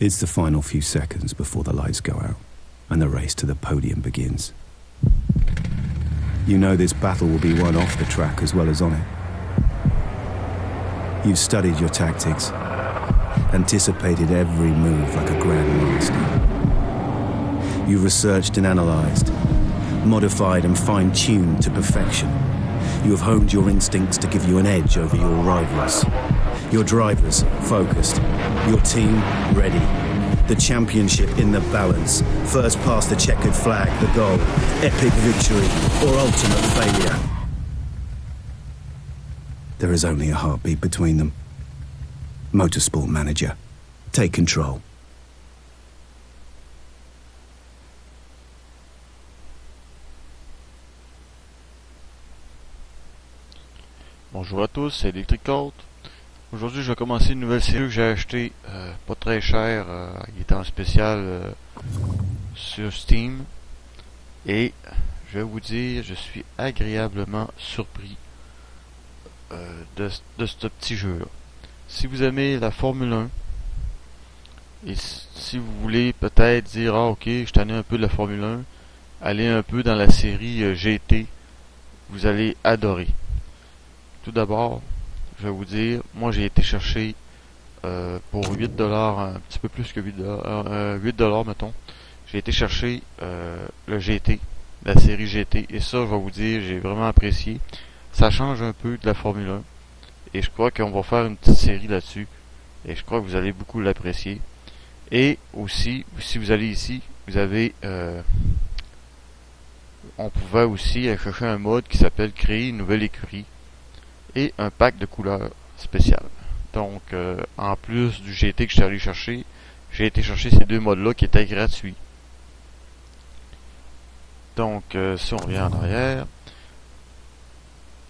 It's the final few seconds before the lights go out and the race to the podium begins. You know this battle will be won off the track as well as on it. You've studied your tactics, anticipated every move like a grandmaster. You've researched and analyzed, modified and fine-tuned to perfection. You have honed your instincts to give you an edge over your rivals. Your drivers focused, your team ready. The championship in the balance. First past the checkered flag, the goal, epic victory, or ultimate failure. There is only a heartbeat between them. Motorsport Manager. Take control. Bonjour à tous, c'est Electric. Aujourd'hui, je vais commencer une nouvelle série que j'ai acheté euh, pas très cher. euh, il était en spécial euh, sur Steam. Et je vais vous dire, je suis agréablement surpris euh, de, de ce petit jeu-là. Si vous aimez la Formule 1, et si vous voulez peut-être dire, ah ok, je t'en ai un peu de la Formule 1, allez un peu dans la série euh, GT, vous allez adorer. Tout d'abord, je vais vous dire, moi j'ai été chercher euh, pour 8 dollars, un petit peu plus que 8 dollars, euh, 8 dollars mettons. J'ai été chercher euh, le GT, la série GT, et ça, je vais vous dire, j'ai vraiment apprécié. Ça change un peu de la Formule 1, et je crois qu'on va faire une petite série là-dessus, et je crois que vous allez beaucoup l'apprécier. Et aussi, si vous allez ici, vous avez, euh, on pouvait aussi chercher un mode qui s'appelle créer une nouvelle écurie et un pack de couleurs spéciales. Donc, euh, en plus du GT que je suis allé chercher, j'ai été chercher ces deux modes-là qui étaient gratuits. Donc, euh, si on revient en arrière,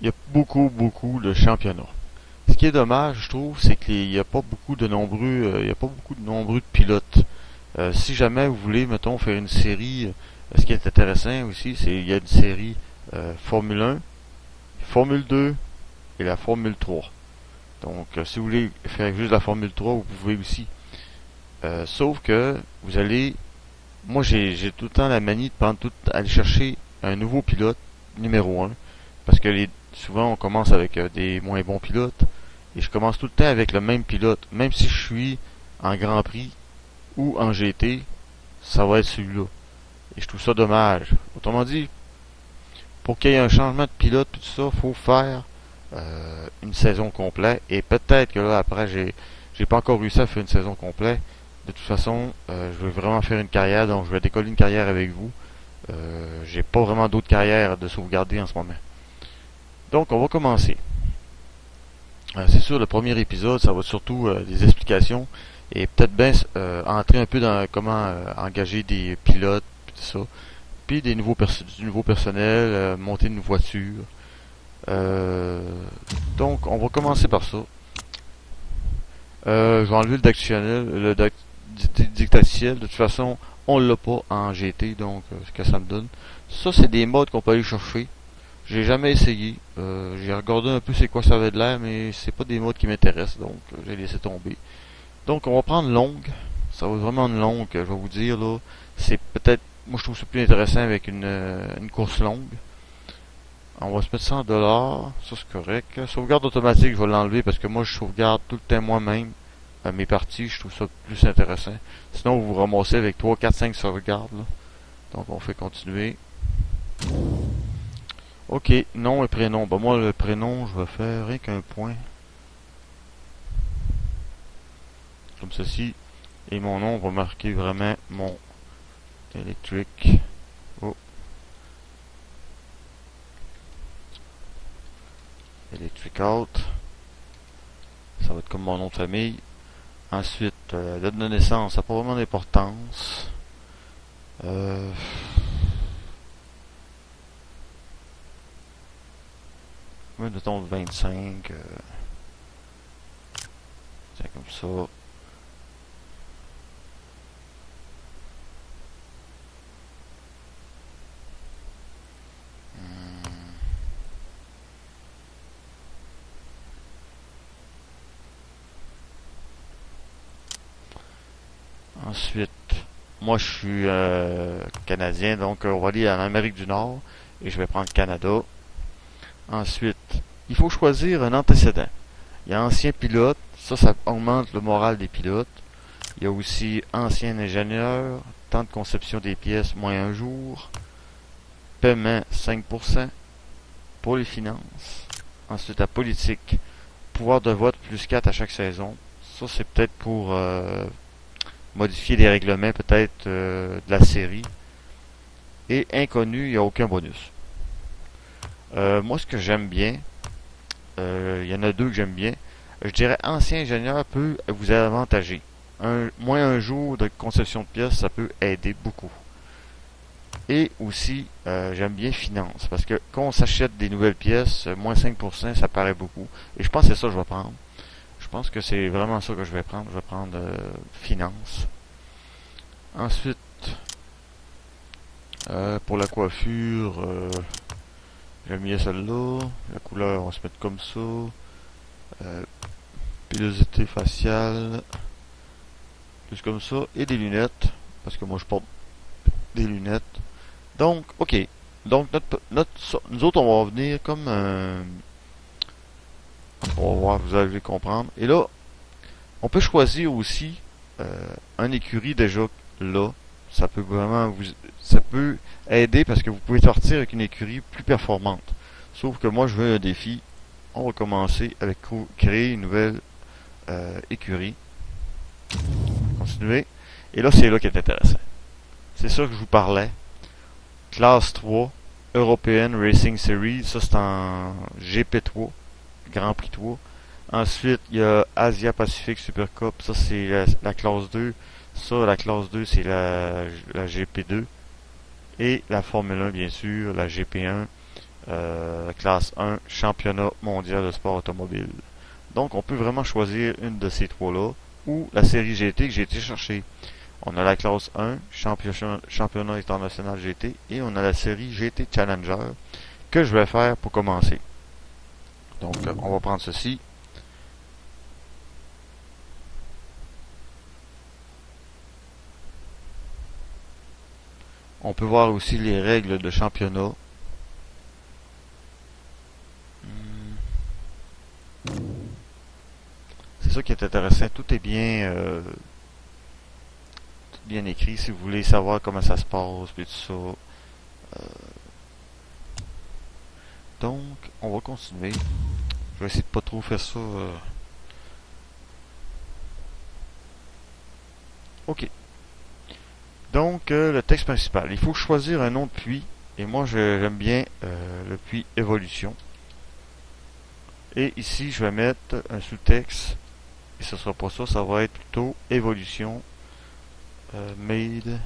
il y a beaucoup, beaucoup de championnats. Ce qui est dommage, je trouve, c'est qu'il n'y a pas beaucoup de nombreux, euh, il y a pas beaucoup de nombreux pilotes. Si jamais vous voulez, mettons, faire une série, ce qui est intéressant aussi, c'est il y a une série Formule 1, Formule 2, la Formule 3. Donc, euh, si vous voulez faire juste la Formule 3, vous pouvez aussi. Euh, sauf que vous allez. Moi, j'ai tout le temps la manie de prendre tout, aller chercher un nouveau pilote numéro 1. Parce que souvent, on commence avec euh, des moins bons pilotes. Et je commence tout le temps avec le même pilote. Même si je suis en Grand Prix ou en GT, ça va être celui-là. Et je trouve ça dommage. Autrement dit, pour qu'il y ait un changement de pilote, tout ça, faut faire euh, une saison complète. Et peut-être que là après j'ai j'ai pas encore réussi à faire une saison complète. De toute façon euh, je veux vraiment faire une carrière donc je vais décoller une carrière avec vous. Euh, j'ai pas vraiment d'autres carrières de sauvegarder en ce moment. Donc on va commencer. C'est sûr le premier épisode ça va être surtout des explications et peut-être bien entrer un peu dans comment engager des pilotes puis tout ça. Puis des nouveaux perso- du nouveau personnel monter une voiture euh, donc, on va commencer par ça. Euh, je vais enlever le dictionnel, le dac- di- dictatiel. De toute façon, on l'a pas en GT, donc euh, ce que ça me donne. Ça, c'est des modes qu'on peut aller chercher. J'ai jamais essayé. Euh, j'ai regardé un peu c'est quoi ça avait de l'air, mais c'est pas des modes qui m'intéressent, donc j'ai laissé tomber. Donc, on va prendre longue. Ça va être vraiment une longue, je vais vous dire là. C'est peut-être, moi je trouve ça plus intéressant avec une course longue. On va se mettre 100 dollars, ça c'est correct. Sauvegarde automatique, je vais l'enlever parce que moi je sauvegarde tout le temps moi-même euh, mes parties, je trouve ça plus intéressant. Sinon vous vous ramassez avec 3, 4, 5 sauvegardes. là. Donc on fait continuer. Ok, nom et prénom. Bah moi le prénom, je vais faire rien qu'un point. Comme ceci. Et mon nom, va marquer vraiment mon électrique. Electric Out. Ça va être comme mon nom de famille. Ensuite, euh, date de naissance, ça n'a pas vraiment d'importance. Euh... Mettons 25. Euh... Comme ça. Ensuite, moi je suis euh, canadien, donc on va aller en Amérique du Nord et je vais prendre Canada. Ensuite, il faut choisir un antécédent. Il y a ancien pilote, ça, ça augmente le moral des pilotes. Il y a aussi ancien ingénieur, temps de conception des pièces, moins un jour. Paiement, 5%. Pour les finances. Ensuite, la politique. Pouvoir de vote, plus 4 à chaque saison. Ça, c'est peut-être pour euh, modifier les règlements, peut-être, euh, de la série. Et inconnu, il n'y a aucun bonus. Euh, moi, ce que j'aime bien, il y en a deux que j'aime bien. Je dirais ancien ingénieur peut vous avantager. Moins un jour de conception de pièces, ça peut aider beaucoup. Et aussi, euh, j'aime bien finance, parce que quand on s'achète des nouvelles pièces, euh, moins 5%, ça paraît beaucoup. Et je pense que c'est ça que je vais prendre. Pense que c'est vraiment ça que je vais prendre. Je vais prendre euh, finance. Ensuite, pour la coiffure, j'aime bien celle-là. La couleur, on va se mettre comme ça. pilosité faciale. Plus comme ça. Et des lunettes, parce que moi je porte des lunettes. Donc, ok. Donc, notre, notre, nous autres, on va venir comme un... On va voir, vous allez comprendre. Et là, on peut choisir aussi euh, un écurie déjà là. Ça peut vraiment vous... Ça peut aider parce que vous pouvez sortir avec une écurie plus performante. Sauf que moi, je veux un défi. On va commencer avec créer une nouvelle euh, écurie. Continuer. Et là, c'est là qui est intéressant. C'est ça que je vous parlais Classe 3, European Racing Series, ça c'est en GP3, Grand Prix 3. Ensuite, il y a Asia Pacific Super Cup, ça c'est la, classe 2. Ça, la classe 2, c'est la, la, GP2. Et la Formule 1, bien sûr, la GP1, euh, classe 1, championnat mondial de sport automobile. Donc, on peut vraiment choisir une de ces trois-là, ou la série GT que j'ai été chercher. On a la classe 1, championnat, international GT, et on a la série GT Challenger que je vais faire pour commencer. Donc, on va prendre ceci. On peut voir aussi les règles de championnat. Hmm. C'est ça qui est intéressant. Tout est bien euh, bien écrit si vous voulez savoir comment ça se passe, puis tout ça. Euh, donc, on va continuer. Je vais essayer de pas trop faire ça. Euh. Ok. Donc, euh, le texte principal. Il faut choisir un nom de puits. Et moi, j'aime bien le puits évolution. Et ici, je vais mettre un sous-texte. Et ce sera pas ça, ça va être plutôt évolution euh, made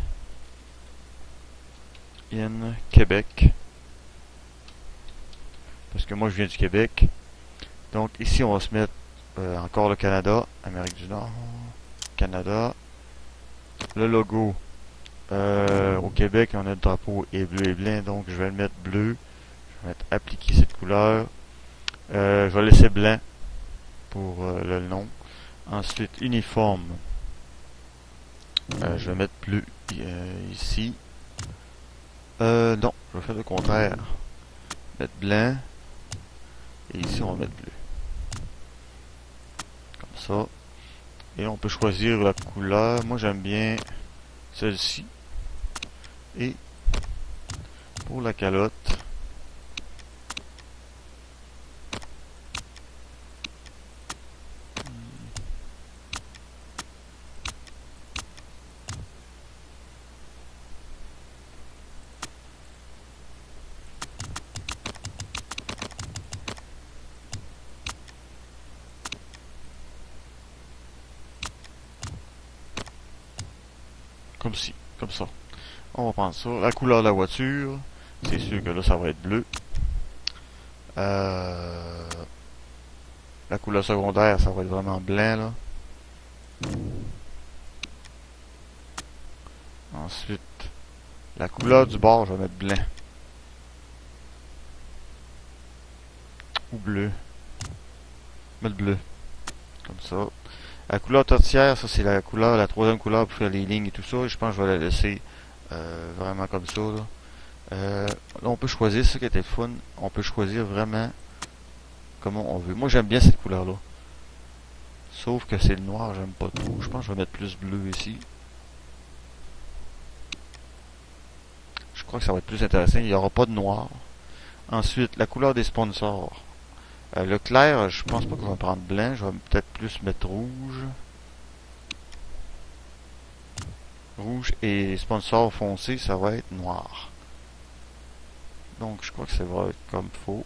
in Québec. Parce que moi je viens du Québec. Donc ici on va se mettre euh, encore le Canada, Amérique du Nord, Canada. Le logo. Euh, au Québec on a le drapeau est bleu et blanc, donc je vais le mettre bleu. Je vais mettre appliquer cette couleur. je vais laisser blanc pour le nom. Ensuite uniforme. Euh, je vais mettre bleu euh, ici. Euh, non, je vais faire le contraire. Mettre blanc. Et ici, on va mettre bleu. Comme ça. Et on peut choisir la couleur. Moi, j'aime bien celle-ci. Et pour la calotte, Comme si, comme ça. On va prendre ça. La couleur de la voiture, c'est sûr que là, ça va être bleu. Euh, la couleur secondaire, ça va être vraiment blanc, là. Ensuite, la couleur du bord, je vais mettre blanc. Ou bleu. Mettre bleu. Comme ça. La couleur tertiaire, ça c'est la couleur, la troisième couleur pour faire les lignes et tout ça. Je pense que je vais la laisser euh, vraiment comme ça. Là. Euh, là, on peut choisir, ce qui était fun, on peut choisir vraiment comment on veut. Moi, j'aime bien cette couleur-là. Sauf que c'est le noir, j'aime pas trop. Je pense que je vais mettre plus bleu ici. Je crois que ça va être plus intéressant. Il n'y aura pas de noir. Ensuite, la couleur des sponsors. Euh, le clair, je pense pas qu'on va prendre blanc. Je vais peut-être plus mettre rouge. Rouge et sponsor foncé, ça va être noir. Donc, je crois que ça va être comme faux.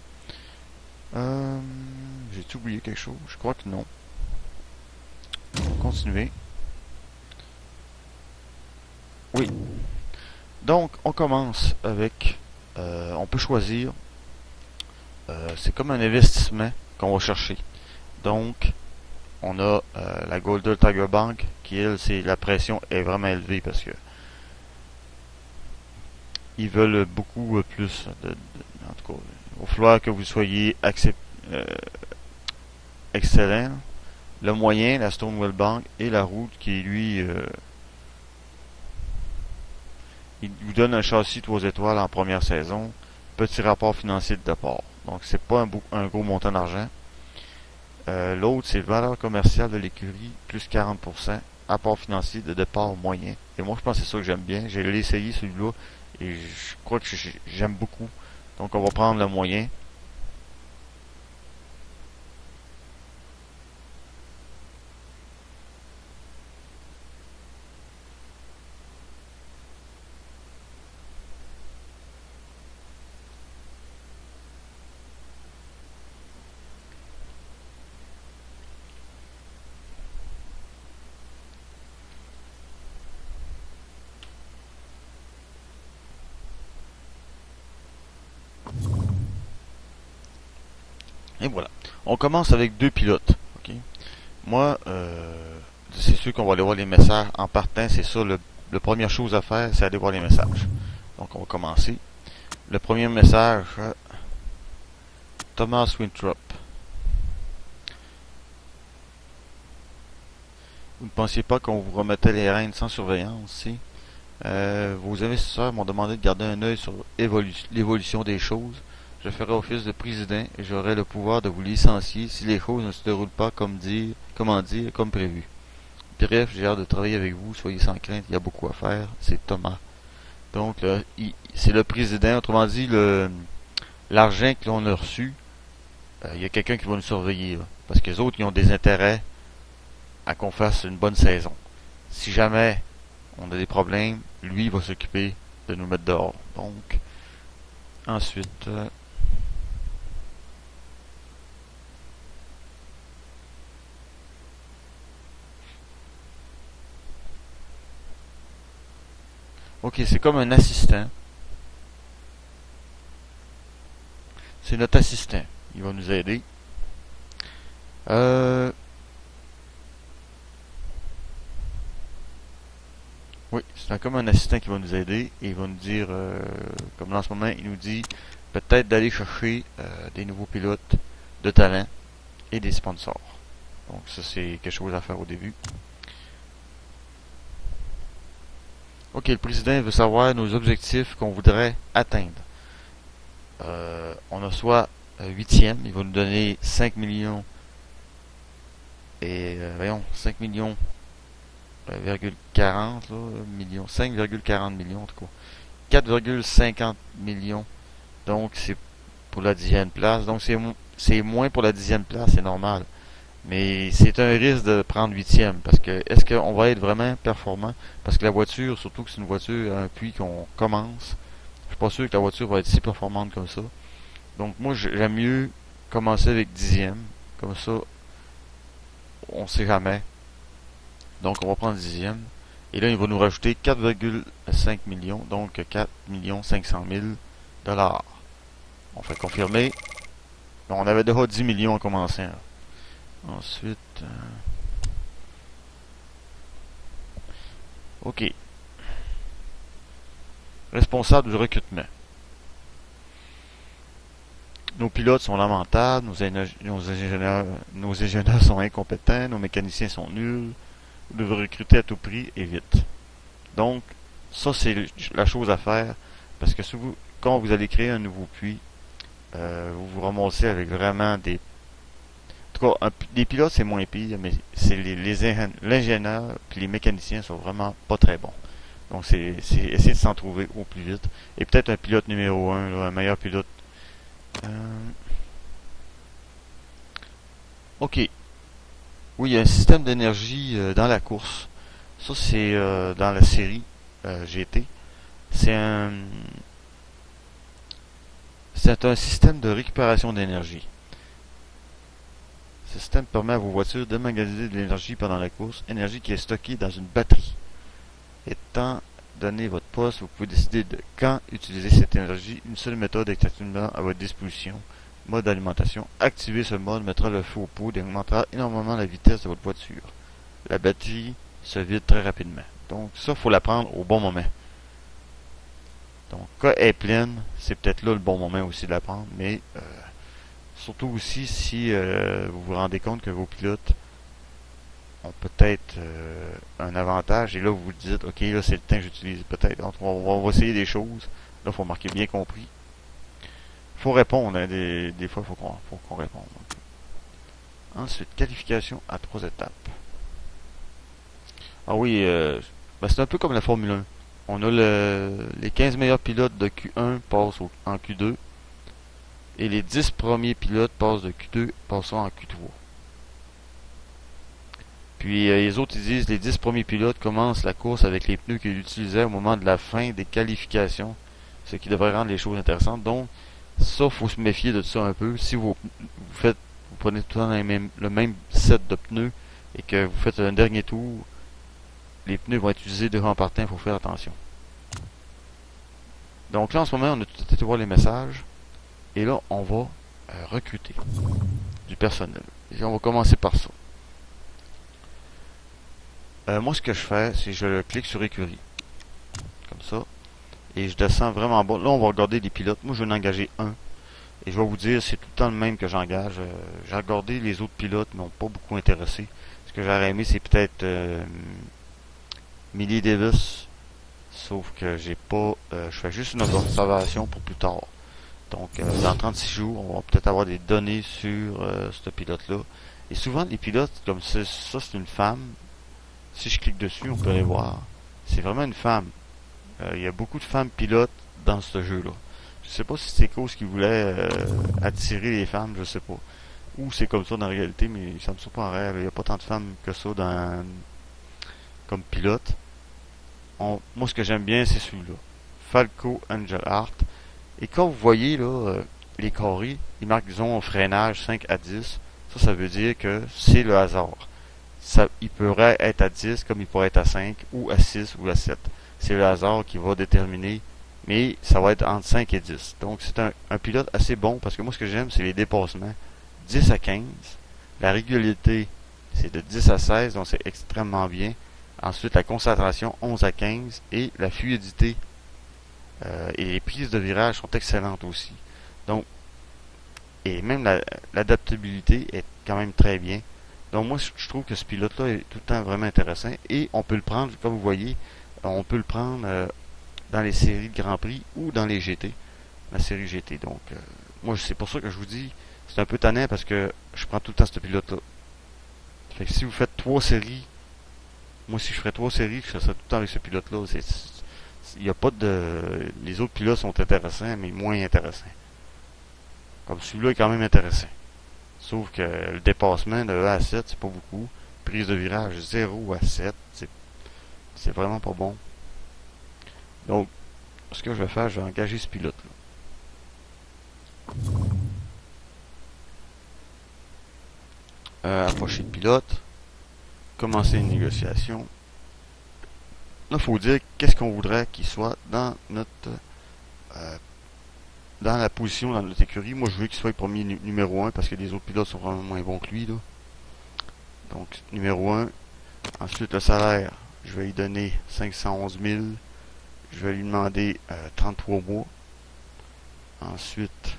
Euh, J'ai-tu oublié quelque chose? Je crois que non. Continuer. Oui. Donc, on commence avec... Euh, on peut choisir... Euh, c'est comme un investissement qu'on va chercher. Donc, on a euh, la Golden Tiger Bank qui, elle, c'est la pression est vraiment élevée parce que ils veulent beaucoup plus. De, en tout cas, il va que vous soyez euh, excellent. Le moyen, la Stonewall Bank et la route qui, lui, euh, il vous donne un châssis 3 étoiles en première saison. Petit rapport financier de départ. Donc, c'est pas un, gros montant d'argent. Euh, L'autre, c'est valeur commerciale de l'écurie, plus 40%. Apport financier de départ moyen. Et moi, je pense que c'est ça que j'aime bien. J'ai essayé celui-là. Et je crois que j'aime beaucoup. Donc on va prendre le moyen. Et voilà. On commence avec deux pilotes. Moi, euh, c'est sûr qu'on va aller voir les messages. En partant, c'est ça, le, la première chose à faire, c'est aller voir les messages. Donc, on va commencer. Le premier message, euh, Thomas Winthrop. Vous ne pensiez pas qu'on vous remettait les rênes sans surveillance, si? Euh, vos investisseurs m'ont demandé de garder un œil sur l'évolution des choses. Je ferai office de président et j'aurai le pouvoir de vous licencier si les choses ne se déroulent pas comme dire, comment dire, comme prévu. Bref, j'ai hâte de travailler avec vous, soyez sans crainte, il y a beaucoup à faire. C'est Thomas. Donc, c'est le président, autrement dit, l'argent que l'on a reçu, euh, il y a quelqu'un qui va nous surveiller. parce que les autres, ils ont des intérêts à qu'on fasse une bonne saison. Si jamais on a des problèmes, lui va s'occuper de nous mettre dehors. Donc, ensuite, euh, Ok, c'est comme un assistant. C'est notre assistant. Il va nous aider. Euh... Oui, c'est comme un assistant qui va nous aider et il va nous dire, euh, comme en ce moment, il nous dit peut-être d'aller chercher euh, des nouveaux pilotes de talent et des sponsors. Donc ça c'est quelque chose à faire au début. Ok, le président veut savoir nos objectifs qu'on voudrait atteindre. Euh, on a soit euh, huitième, il va nous donner 5 millions et euh, voyons 5 millions 40 millions 5,40 millions en tout cas. 4,50 millions. Donc c'est pour la dixième place. Donc c'est moins pour la dixième place c'est normal mais c'est un risque de prendre huitième parce que est-ce qu'on va être vraiment performant? Parce que la voiture, surtout que c'est une voiture un puits qu'on commence, je suis pas sûr que la voiture va être si performante comme ça. Donc moi j'aime mieux commencer avec dixième. Comme ça, on sait jamais. Donc on va prendre dixième. Et là, il va nous rajouter 4,5 millions, donc 4 millions 500 000 dollars. On fait confirmer. On avait déjà 10 millions en commençant. Ensuite... Euh, ok. Responsable du recrutement. nos pilotes sont lamentables, nos, ingénieurs, sont incompétents, nos mécaniciens sont nuls, vous devez recruter à tout prix et vite. Donc, ça c'est la chose à faire, parce que quand vous allez créer un nouveau puits, euh, vous vous ramassez avec vraiment des... Tout cas, des pilotes c'est moins pire, mais c'est les, l'ingénieur puis les mécaniciens sont vraiment pas très bons. Donc c'est essayer de s'en trouver au plus vite. Et peut-être un pilote numéro 1, un meilleur pilote. Euh, ok. Oui, il y a un système d'énergie euh, dans la course. Ça, c'est euh, dans la série GT. C'est un... C'est un système de récupération d'énergie. Ce système permet à vos voitures d'emmagasiner de l'énergie pendant la course, énergie qui est stockée dans une batterie. Étant donné votre poste, vous pouvez décider de quand utiliser cette énergie. Une seule méthode est actuellement à votre disposition. Mode d'alimentation. Activer ce mode mettra le feu au pot et augmentera énormément la vitesse de votre voiture. La batterie se vide très rapidement. Donc ça, faut la prendre au bon moment. Donc quand elle est pleine, c'est peut-être là le bon moment aussi de la prendre, mais euh, surtout aussi si euh, vous vous rendez compte que vos pilotes ont peut-être euh, un avantage. Et là vous vous dites ok là c'est le temps que j'utilise peut-être. On, va essayer des choses. Là faut marquer bien compris. Faut répondre hein, des, fois faut qu'on faut qu'on réponde. Ensuite qualification à trois étapes. Ah oui euh, ben, c'est un peu comme la Formule 1 on a le, les 15 meilleurs pilotes de Q1 passent en Q2 et les 10 premiers pilotes passent de Q2 passent en Q3 puis euh, les autres ils disent les 10 premiers pilotes commencent la course avec les pneus qu'ils utilisaient au moment de la fin des qualifications, ce qui devrait rendre les choses intéressantes. Donc ça, faut se méfier de ça un peu. Si vous, prenez tout le temps même, le même set de pneus et que vous faites un dernier tour, les pneus vont être utilisés devant partant, il faut faire attention. Donc là en ce moment, on a tout été voir les messages et là on va euh, recruter du personnel. Et on va commencer par ça. Euh, moi, ce que je fais, c'est je clique sur écurie. Comme ça. Et je descends vraiment bas. Là, on va regarder les pilotes. Moi, je vais en engager un. Et je vais vous dire, c'est tout le temps le même que j'engage. Euh, j'ai regardé les autres pilotes, m'ont pas beaucoup intéressé. Ce que j'aurais aimé, c'est peut-être Millie Davis. Sauf que j'ai pas... Je fais juste une observation pour plus tard. Donc, dans 36 jours, on va peut-être avoir des données sur ce pilote-là. Et souvent, les pilotes, comme ça, c'est une femme, si je clique dessus, on peut aller voir. C'est vraiment une femme. Euh, il y a beaucoup de femmes pilotes dans ce jeu-là. Je sais pas si c'est cause qui voulait euh, attirer les femmes, je sais pas. Ou c'est comme ça dans la réalité, mais ça me rêve. Il n'y a pas tant de femmes que ça dans comme pilote. moi, ce que j'aime bien, c'est celui-là. Falco Angel Art. Et quand vous voyez là euh, les carrés, ils marquent, disons, freinage 5 à 10. Ça, ça veut dire que c'est le hasard il pourrait être à 10 comme il pourrait être à 5 ou à 6 ou à 7. C'est le hasard qui va déterminer, mais ça va être entre 5 et 10. Donc c'est un, pilote assez bon parce que moi ce que j'aime c'est les dépassements 10 à 15. La régularité c'est de 10 à 16 donc c'est extrêmement bien. Ensuite la concentration 11 à 15 et la fluidité euh, et les prises de virage sont excellentes aussi. Donc et même l'adaptabilité est quand même très bien. Donc moi, je trouve que ce pilote-là est tout le temps vraiment intéressant. Et on peut le prendre, comme vous voyez, on peut le prendre euh, dans les séries de Grand Prix ou dans les GT. La série GT. Donc, euh, moi, c'est pour ça que je vous dis, c'est un peu tannant parce que je prends tout le temps ce pilote-là. Fait que si vous faites trois séries, moi, si je ferais trois séries, je serais tout le temps avec ce pilote-là. Il n'y a pas de... Les autres pilotes sont intéressants, mais moins intéressants. Comme celui-là est quand même intéressant. Sauf que le dépassement de 1 à 7, c'est pas beaucoup. Prise de virage 0 à 7, c'est vraiment pas bon. Donc, ce que je vais faire, je vais engager ce pilote-là. Euh, approcher le pilote. Commencer une négociation. Là, il faut dire qu'est-ce qu'on voudrait qu'il soit dans notre euh, dans la position dans notre écurie. Moi, je veux qu'il soit le premier numéro 1 parce que les autres pilotes sont vraiment moins bons que lui. Donc, numéro 1. Ensuite, le salaire, je vais lui donner 511 000. Je vais lui demander 33 euh, mois. Ensuite,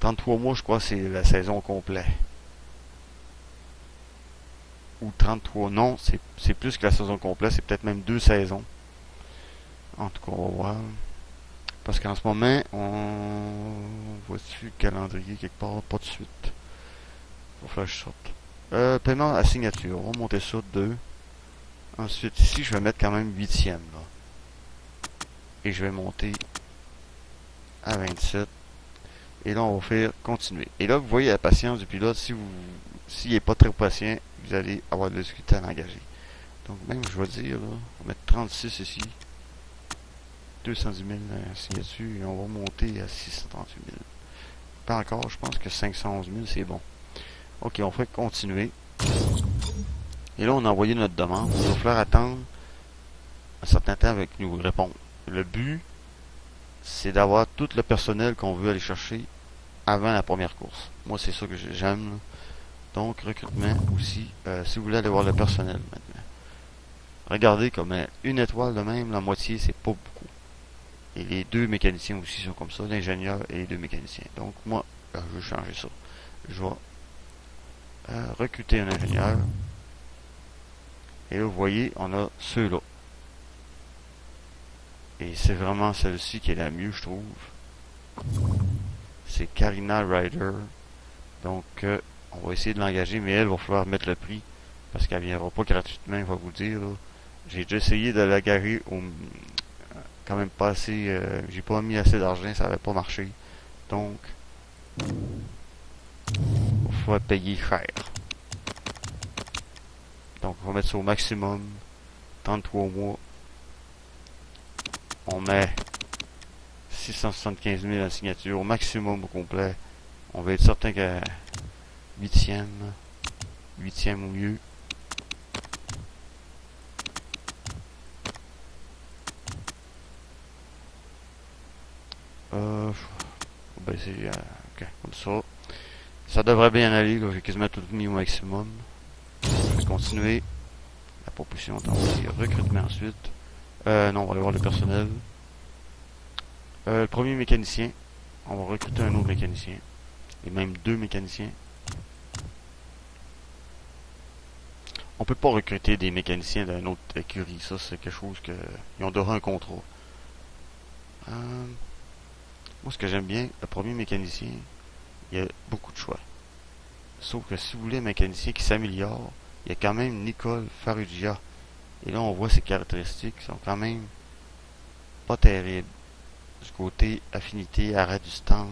33 mois, je crois, c'est la saison complète. Ou 33, non, c'est plus que la saison complète, c'est peut-être même deux saisons. En tout cas, on va voir. Parce qu'en ce moment, on voit-tu le calendrier quelque part, pas de suite. Que je sorte. Euh, paiement à signature, on va monter ça 2. Ensuite, ici, je vais mettre quand même 8 là. Et je vais monter à 27. Et là, on va faire continuer. Et là, vous voyez la patience du pilote. Si vous, s'il n'est pas très patient, vous allez avoir de difficulté à l'engager. Donc, même, je vais dire, là, on va mettre 36 ici. 210 000 signatures et on va monter à 638 000. Pas encore, je pense que 511 000 c'est bon. Ok, on fait continuer. Et là, on a envoyé notre demande. Il va falloir attendre un certain temps avec nous répondre. Le but, c'est d'avoir tout le personnel qu'on veut aller chercher avant la première course. Moi, c'est ça que j'aime. Donc, recrutement aussi. Euh, si vous voulez aller voir le personnel maintenant. Regardez comme une étoile de même, la moitié, c'est pas beaucoup. Et les deux mécaniciens aussi sont comme ça, l'ingénieur et les deux mécaniciens. Donc moi, euh, je vais changer ça. Je vais euh, recruter un ingénieur. Et vous voyez, on a ceux-là. Et c'est vraiment celle-ci qui est la mieux, je trouve. C'est Karina Ryder. Donc, euh, on va essayer de l'engager, mais elle va falloir mettre le prix. Parce qu'elle viendra pas gratuitement, il va vous dire. J'ai déjà essayé de la garer au, quand même pas assez. Euh, j'ai pas mis assez d'argent, ça avait pas marché. Donc, il faut payer cher. Donc, on va mettre ça au maximum. 33 mois. On met 675 000 en signature au maximum au complet. On va être certain que 8e, 8e ou mieux. Euh, ben c'est euh, ok, comme ça. Ça devrait bien aller, j'ai quasiment tout mis au maximum. Je vais continuer. La proposition d'envoyer recrutement ensuite. Euh, non, on va aller voir le personnel. Euh, le premier mécanicien. On va recruter un autre mécanicien. Et même deux mécaniciens. On peut pas recruter des mécaniciens d'une autre écurie. Ça, c'est quelque chose que... Ils ont déjà un contrat. Euh, moi, ce que j'aime bien, le premier mécanicien, il y a beaucoup de choix. Sauf que si vous voulez un mécanicien qui s'améliore, il y a quand même Nicole Farugia. Et là, on voit ses caractéristiques qui sont quand même pas terribles. Du côté affinité, arrêt du stand.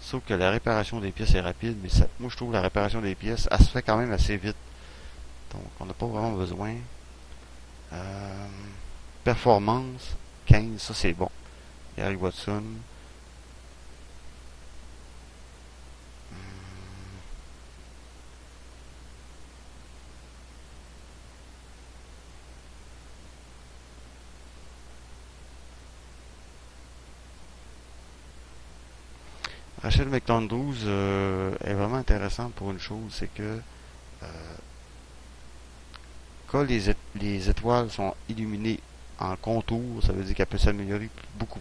Sauf que la réparation des pièces est rapide, mais ça, moi je trouve la réparation des pièces, elle se fait quand même assez vite. Donc on n'a pas vraiment besoin. Euh, performance, 15, ça c'est bon. Gary Watson. Rachel McDonald's euh, est vraiment intéressante pour une chose, c'est que euh, les étoiles sont illuminées en contour, ça veut dire qu'elle peut s'améliorer beaucoup.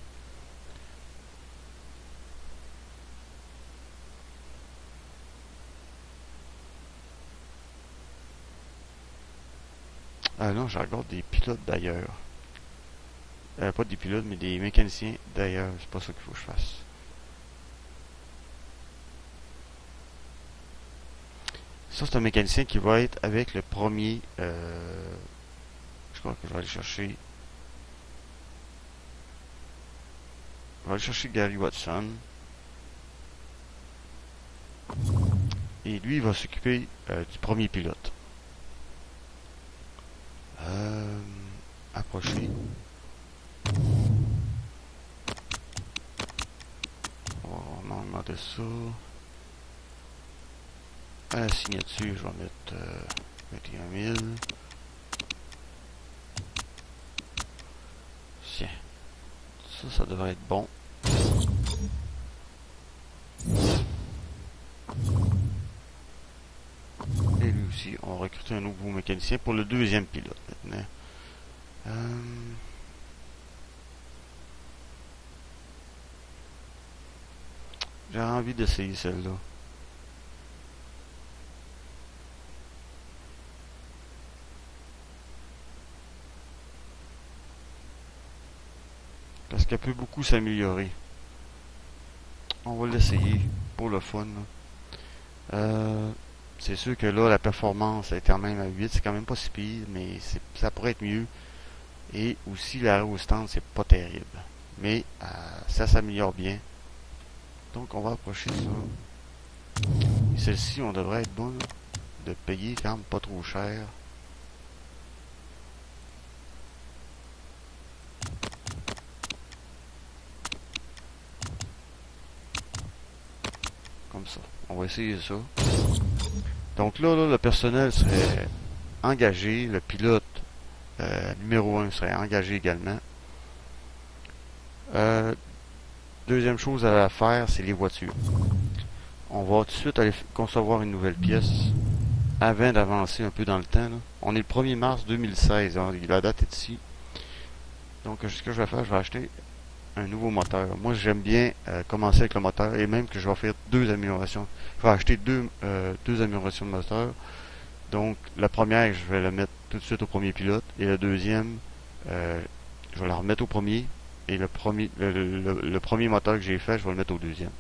Ah non, je regarde des pilotes d'ailleurs. Euh, pas des pilotes, mais des mécaniciens d'ailleurs. C'est pas ça qu'il faut que je fasse. Ça, c'est un mécanicien qui va être avec le premier... Euh, je crois que je vais aller chercher... Vais aller chercher Gary Watson. Et lui, il va s'occuper euh, du premier pilote. Euh, approcher. On va demander ça. À la signature, je vais mettre euh, 21 000. Tiens. Ça, ça devrait être bon. on va recruter un nouveau mécanicien pour le deuxième pilote maintenant. Euh, J'ai envie d'essayer celle-là. Parce qu'elle peut beaucoup s'améliorer. On va l'essayer pour le fun. Euh, c'est sûr que là, la performance est quand même à 8. C'est quand même pas si pire, mais ça pourrait être mieux. Et aussi, l'arrêt au stand, c'est pas terrible. Mais euh, ça s'améliore bien. Donc, on va approcher ça. Celle-ci, on devrait être bon de payer quand même pas trop cher. Ça. On va essayer ça. Donc là, le personnel serait engagé. Le pilote euh, numéro 1 serait engagé également. Euh, deuxième chose à faire, c'est les voitures. On va tout de suite aller concevoir une nouvelle pièce avant d'avancer un peu dans le temps. On est le 1er mars 2016. Hein, la date est ici. Donc, ce que je vais faire, je vais acheter un nouveau moteur. Moi, j'aime bien euh, commencer avec le moteur et même que je vais faire deux améliorations. Je vais acheter deux, euh, deux améliorations de moteur. Donc, la première, je vais la mettre tout de suite au premier pilote et la deuxième, euh, je vais la remettre au premier et le premier, le, premier moteur que j'ai fait, je vais le mettre au deuxième.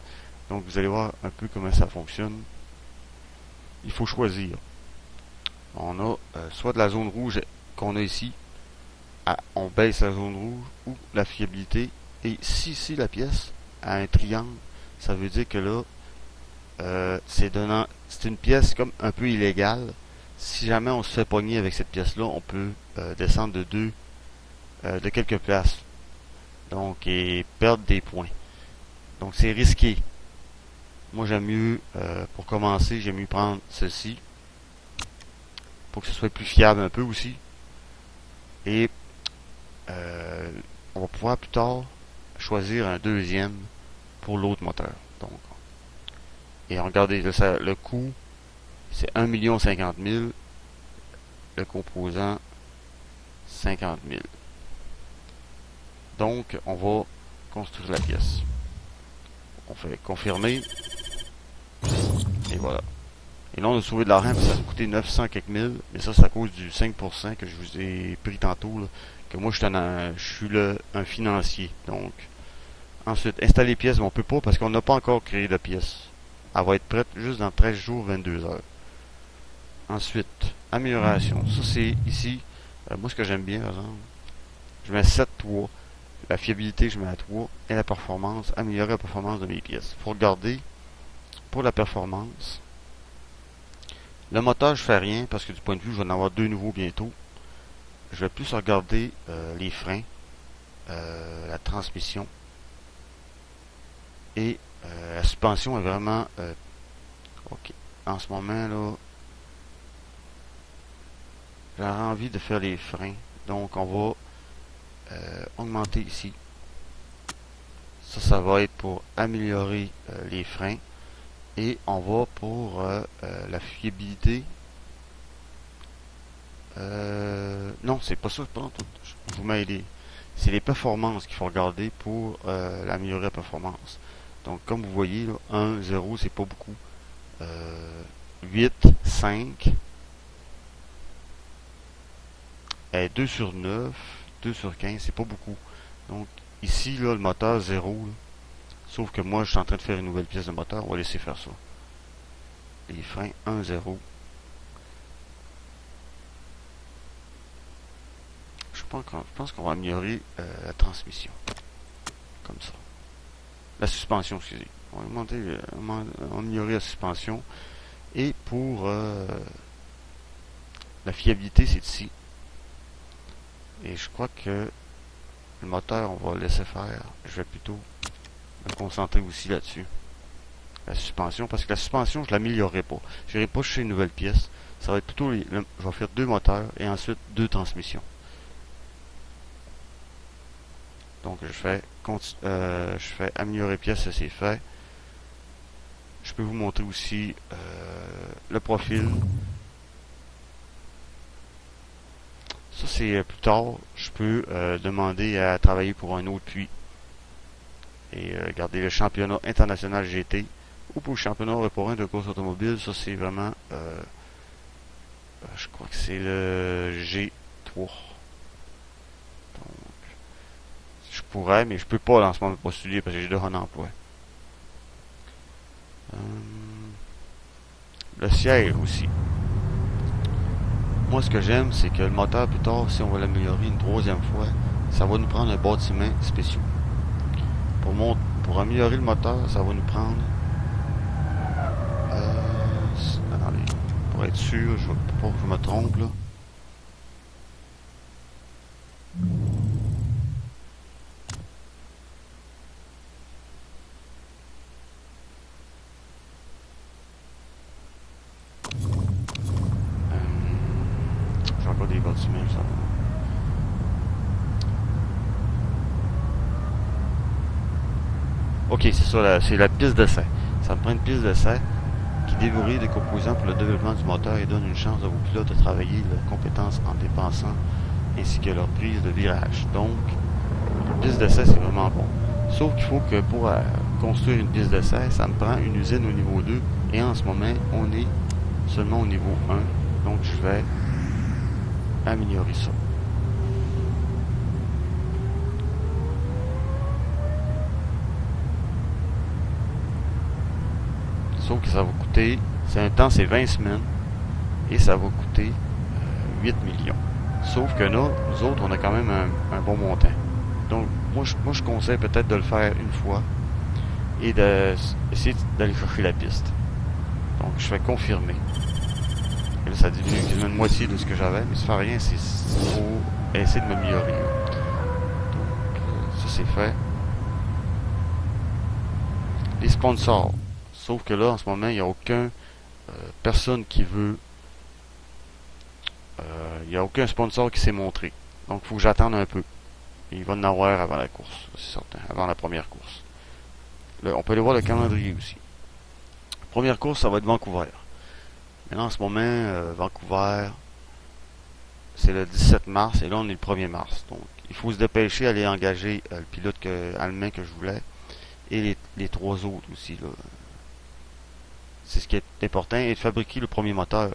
Donc, vous allez voir un peu comment ça fonctionne. Il faut choisir. On a soit de la zone rouge qu'on a ici, on baisse la zone rouge ou la fiabilité et si ici la pièce a un triangle, ça veut dire que là, euh, c'est c'est une pièce comme un peu illégale. Si jamais on se fait pogner avec cette pièce-là, on peut euh, descendre de deux, euh, de quelques places. Donc, et perdre des points. Donc, c'est risqué. Moi, j'aime mieux, pour commencer, j'aime mieux prendre ceci. Pour que ce soit plus fiable un peu aussi. Et on va pouvoir plus tard choisir un deuxième pour l'autre moteur. Donc, et regardez, le, le coût, c'est 1 million 50 000. Le composant, 50 000. Donc, on va construire la pièce. On fait confirmer. Et voilà. Et là, on a sauvé de l'argent, ça a coûté 900 quelques mille. Mais ça, c'est à cause du 5% que je vous ai pris tantôt. Que moi je suis, un, un financier. Donc, ensuite, installer pièces, mais on peut pas parce qu'on n'a pas encore créé de pièce. Elle va être prête juste dans 13 jours, 22 heures. Ensuite, amélioration. Ça, c'est ici. Euh, moi, ce que j'aime bien, par exemple, je mets 7 3. La fiabilité, je mets à 3. Et la performance, améliorer la performance de mes pièces. Faut regarder pour la performance. Le moteur, je fais rien parce que du point de vue, je vais en avoir deux nouveaux bientôt je vais plus regarder euh, les freins, euh, la transmission et euh, la suspension est vraiment ok. En ce moment là, j'ai envie de faire les freins, donc on va augmenter ici. Ça, ça va être pour améliorer les freins et on va pour la fiabilité euh, non, c'est pas ça. Vous mets C'est les performances qu'il faut regarder pour euh, améliorer la performance. Donc, comme vous voyez, 1, 0, c'est pas beaucoup. Euh, 8, 5. Et 2 sur 9, 2 sur 15, c'est pas beaucoup. Donc, ici, là, le moteur 0. Sauf que moi, je suis en train de faire une nouvelle pièce de moteur. On va laisser faire ça. Les freins 1, 0. je pense qu'on va améliorer euh, la transmission. Comme ça. La suspension, excusez. On va euh, améliorer la suspension. Et pour euh, la fiabilité, c'est ici. Et je crois que le moteur, on va le laisser faire. Je vais plutôt me concentrer aussi là-dessus. La suspension, parce que la suspension, je l'améliorerai pas. Je n'irai pas chercher une nouvelle pièce. Ça va être plutôt, je vais faire deux moteurs et ensuite deux transmissions. Donc je fais, euh, je fais améliorer pièce, ça c'est fait. Je peux vous montrer aussi euh, le profil. Ça c'est euh, plus tard. Je peux demander à travailler pour un autre puits. Et euh, regardez le championnat international GT ou pour le championnat européen de course automobile, ça c'est vraiment, euh, je crois que c'est le G3. Donc, je pourrais, mais je peux pas en ce moment postuler parce que j'ai déjà un emploi. le siège aussi. Moi, ce que j'aime, c'est que le moteur, plus tard, si on va l'améliorer une troisième fois, ça va nous prendre un bâtiment spécial. Pour, pour améliorer le moteur, ça va nous prendre... Euh, pour être sûr, je ne pas que je me trompe, là. C'est la piste d'essai. Ça me prend une piste d'essai qui déverrouille des composants pour le développement du moteur et donne une chance à vos pilotes de travailler leurs compétences en dépensant ainsi que leur prise de virage. Donc, une piste d'essai, c'est vraiment bon. Sauf qu'il faut que pour euh, construire une piste d'essai, ça me prend une usine au niveau 2 et en ce moment, on est seulement au niveau 1. Donc, je vais améliorer ça. Sauf que ça va coûter, c'est un temps, c'est 20 semaines, et ça va coûter 8 euh, millions. Sauf que là, nous autres, on a quand même un, bon montant. Donc, moi je, moi, je conseille peut-être de le faire une fois et d'essayer d'aller chercher la piste. Donc, je vais confirmer. Et là, ça diminue une moitié de ce que j'avais, mais ça fait rien, c'est faut essayer de m'améliorer. Donc, euh, ça c'est fait. Les sponsors. Sauf que là, en ce moment, il n'y a aucun euh, personne qui veut. Euh, il n'y a aucun sponsor qui s'est montré. Donc, il faut que j'attende un peu. il va en avoir avant la course, c'est certain, avant la première course. On peut aller voir le calendrier aussi. Première course, ça va être Vancouver. Maintenant, en ce moment, euh, Vancouver, c'est le 17 mars, et là, on est le 1er mars. Donc, il faut se dépêcher aller engager le pilote allemand que je voulais, et les, les trois autres aussi. Là c'est ce qui est important, et de fabriquer le premier moteur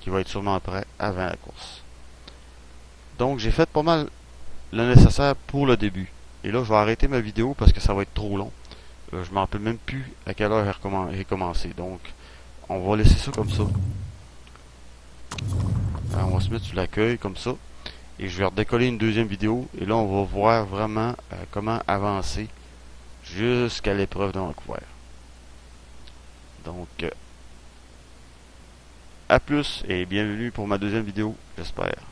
qui va être sûrement prêt avant la course. Donc j'ai fait pas mal le nécessaire pour le début. Et là je vais arrêter ma vidéo parce que ça va être trop long. Euh, je m'en rappelle même plus à quelle heure j'ai commencé. Donc on va laisser ça comme ça. on va se mettre sur l'accueil comme ça. Et je vais redécoller une deuxième vidéo. Et là on va voir vraiment euh, comment avancer jusqu'à l'épreuve de Vancouver. Donc, euh, à plus et bienvenue pour ma deuxième vidéo, j'espère.